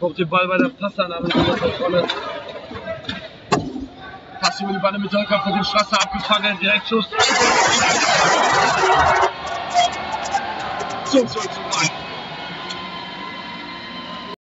Kommt den Ball bei der Passannahme in der Kontrolle. Pass über die Beine mit Holker von dem Strasser abgefangen. Direktschuss. So, so, so, so.